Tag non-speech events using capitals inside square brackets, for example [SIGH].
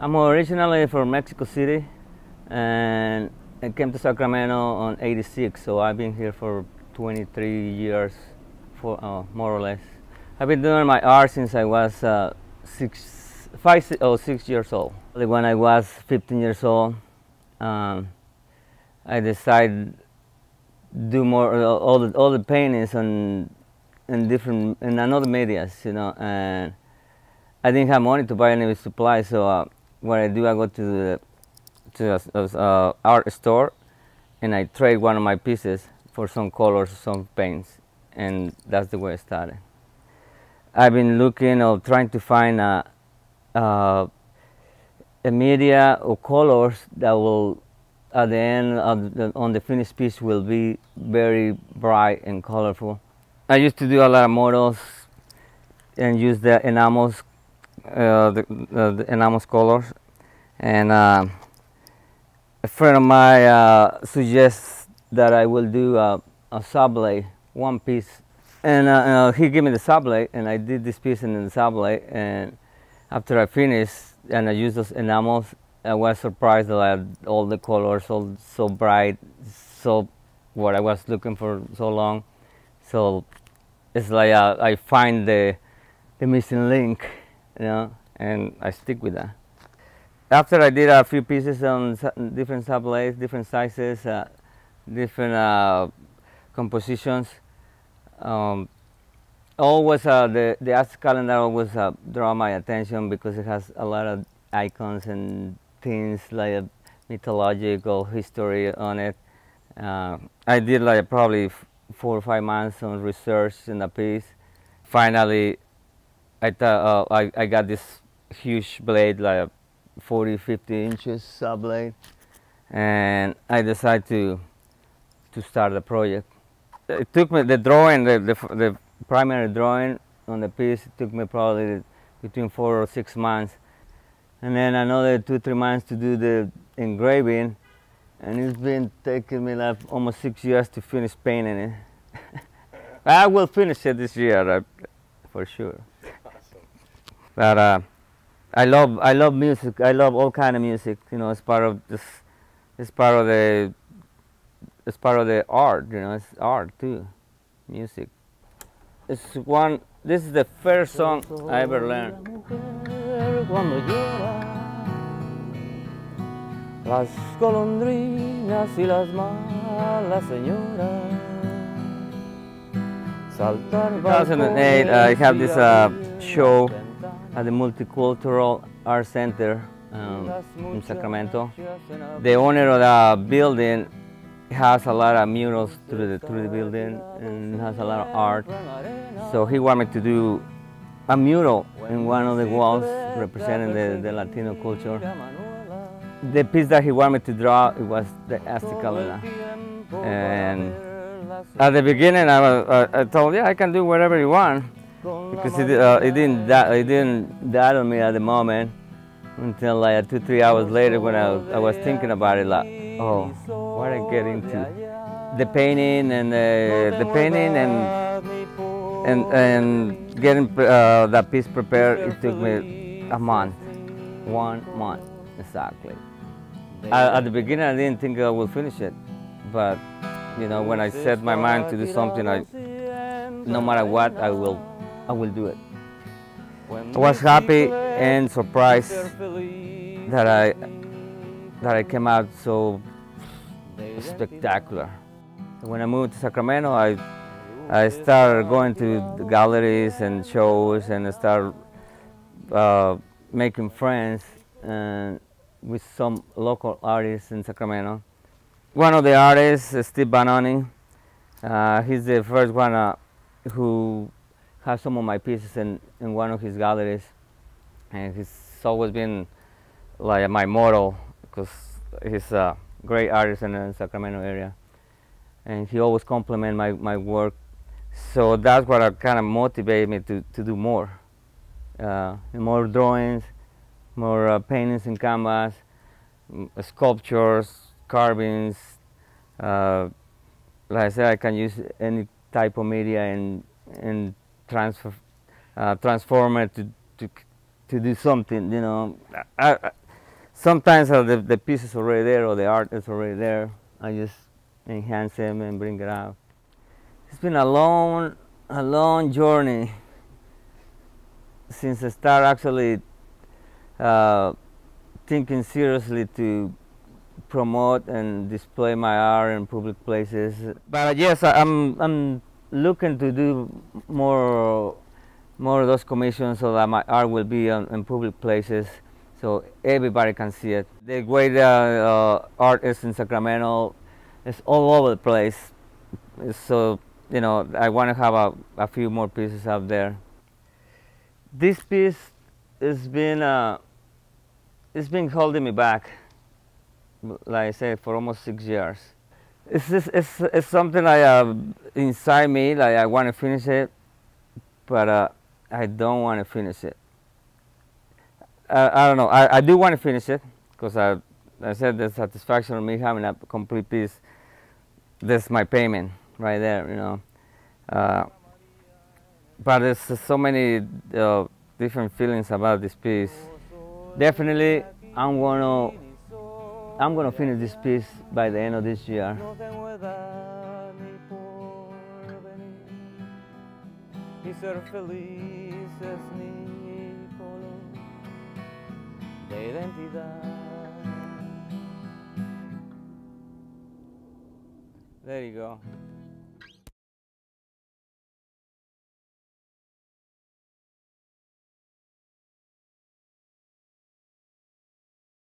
I'm originally from Mexico City and I came to Sacramento on 86, so I've been here for 23 years, for, uh, more or less. I've been doing my art since I was uh, six, five, oh, six years old. When I was 15 years old, um, I decided do more uh, all the all the paintings on in different in another medias, you know, and I didn't have money to buy any supplies, so uh, what I do, I go to the to a, art store, and I trade one of my pieces for some colors, some paints, and that's the way I started. I've been looking or trying to find a, a, a media or colors that will, at the end of the, on the finished piece, will be very bright and colorful. I used to do a lot of models and use the enamels, the, uh, the enamels colors, and uh, a friend of mine uh, suggests that I will do a, a sablé, one piece and uh, uh, he gave me the sablé, and I did this piece in the sablé. And after I finished and I used those enamels, I was surprised that I had all the colors, all so bright, so what I was looking for so long. So it's like uh, I find the the missing link, you know, and I stick with that. After I did a few pieces on different sablés, different sizes, uh, different uh, compositions um, always uh, the the art calendar always uh, draw my attention because it has a lot of icons and things like mythological history on it. Uh, I did like probably four or five months on research in the piece. Finally, I thought uh, I, I got this huge blade, like 40, 50 inches saw blade, and I decided to to start the project it took me the drawing, the, the, the primary drawing on the piece it took me probably between four or six months, and then another two three months to do the engraving, and it's been taking me like almost six years to finish painting it. [LAUGHS] I will finish it this year, uh, for sure. But uh, I love I love music. I love all kind of music. You know, it's part of this. It's part of the it's part of the art, you know, it's art too, music. It's one, this is the first song I ever learned. Las golondrinas y las malas señoras. 2008, I have this uh, show at the Multicultural Art Center um, in Sacramento. The owner of the building has a lot of murals through the through the building and has a lot of art. So he wanted to do a mural in one of the walls representing the, the Latino culture. The piece that he wanted me to draw it was the Azteca And at the beginning, I, was, I told, yeah, I can do whatever you want because it, uh, it didn't it didn't dazzle me at the moment. Until like two three hours later when I, I was thinking about it like oh what I get into the painting and uh, the painting and and and getting uh, that piece prepared it took me a month. One month exactly. At the beginning I didn't think I would finish it but you know when I set my mind to do something I no matter what I will I will do it I was happy and surprised that I that I came out so spectacular. When I moved to Sacramento, I I started going to galleries and shows and I started uh, making friends uh, with some local artists in Sacramento. One of the artists, Steve Banoni, uh, he's the first one uh, who has some of my pieces in, in one of his galleries. And he's always been like my model because he's a great artist in the Sacramento area. And he always compliment my, my work. So that's what kind of motivated me to, to do more. Uh, more drawings, more uh, paintings in canvas, sculptures, carvings. Uh, like I said, I can use any type of media and, and transfer, uh, transform it to, to, to do something, you know. I, I, sometimes uh, the, the piece is already there or the art is already there. I just enhance them and bring it out. It's been a long, a long journey since I start actually uh, thinking seriously to promote and display my art in public places. But yes, I'm I'm looking to do more more of those commissions so that my art will be on, in public places so everybody can see it. The way the uh, art is in Sacramento is all over the place. So, you know, I want to have a, a few more pieces up there. This piece has been, uh, it's been holding me back, like I said, for almost six years. It's, just, it's, it's something I have inside me, like I want to finish it, but uh, I don't want to finish it uh, I don't know. I, I do want to finish it because I, I said the satisfaction of me having a complete piece. This is my payment right there, you know. Uh, but there's so many uh, different feelings about this piece. Definitely, I'm gonna I'm gonna finish this piece by the end of this year. There you go.